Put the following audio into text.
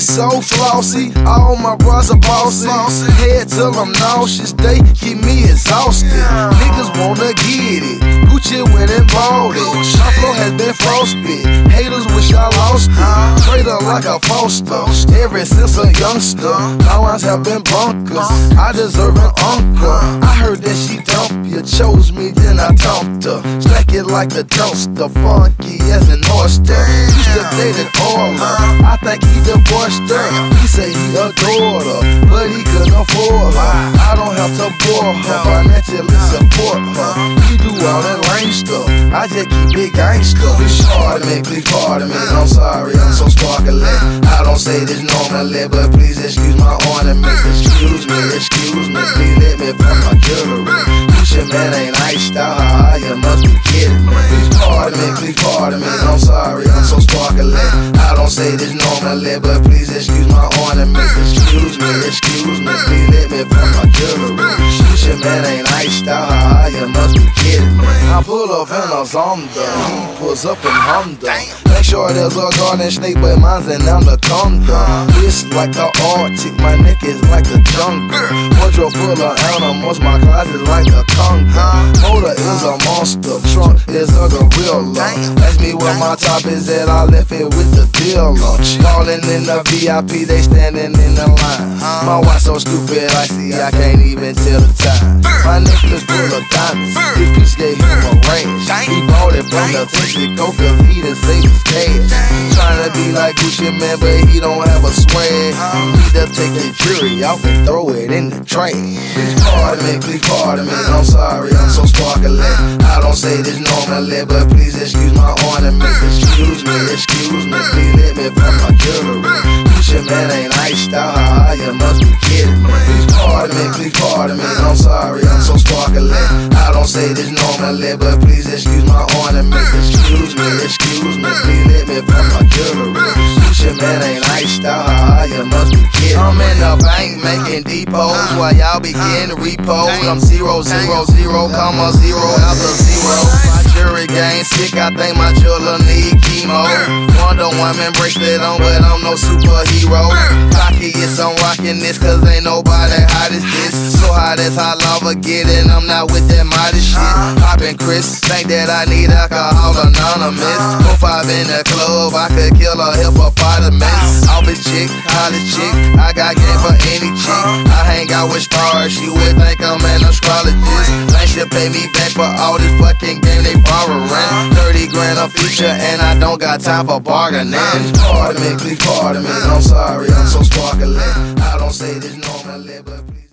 So flossy, all my bras are bossy. Head till I'm nauseous, they keep me exhausted. Niggas wanna get it, Gucci went and bought it. Has been frostbit, haters wish I lost it. Trader like a foster, ever since a youngster. My lines have been bunkers, I deserve an uncle. I heard that she dumped you, chose me, then I dumped her. Stack it like a toaster, funky as an oyster. Used to date an oiler, I think he divorced her. He say he adored her, but he couldn't afford her. I don't have to bore her, financially I just keep it gangster. Pardon me, please pardon me, I'm sorry, I'm so sparkling. I don't say this normally, but please excuse my ornaments. Excuse me, excuse me, please let me put my jewelry. Gucci Mane ain't iced out, you must be kidding me. Please pardon me, please pardon me, I'm sorry, I'm so sparkling. Say this normally, but please excuse my ornaments. Excuse me, excuse me, please let me put my jewelry. Gucci Mane ain't iced out, you must be kidding me. I pull up in a Zonda, he pulls up in Honda. Make sure there's a garden snake, but mine's an anaconda. It's like the Arctic, my neck is like the jungle. Wardrobe full of animals, my closet like a conga. Motor is a monster, trunk is a gorilla. Ask me where my top is at, I left it with the dealer. Calling in the VIP, they standing in the line. My watch so stupid, I see I can't even tell the time. My necklace full of diamonds, this piece gave him a range. He bought it from the Texaco, cause he done saved his cash. Trying to be like Gucci Mane, but he don't have a swag. He just take the jury off and throw it in the trash. Please pardon me, please pardon me, I'm sorry, sparkling. I don't say this normally, but please excuse my ornaments. Excuse me, excuse me, please let me put my jewelry. Gucci Mane ain't iced out, ha, you must be kidding me. Please pardon me, please pardon me, I'm sorry, I'm so sparkling. I don't say this normally, but please excuse my ornaments. Making depots while y'all be getting repos. I'm zero, zero, zero, comma, zero after zero. My jury game sick, I think my jeweler need chemo. Wonder Woman bracelet on, but I'm no superhero. Cocky, yes, I'm rocking this, cause ain't nobody hot as this. So hot as hot lava get it, I'm not with that modest shit. Poppin' Chris, think that I need alcohol anonymous. Go five in the club, I could kill a hippopotamus. Office chick, college chick, I got game for any chick. I hang out with stars, she would think I'm an astrologist. They should pay me back for all this fucking game they borrowing. 30 grand a feature, and I don't got time for bargaining. Please pardon me, please pardon me, I'm sorry, I'm so sparkling. I don't say this normally, no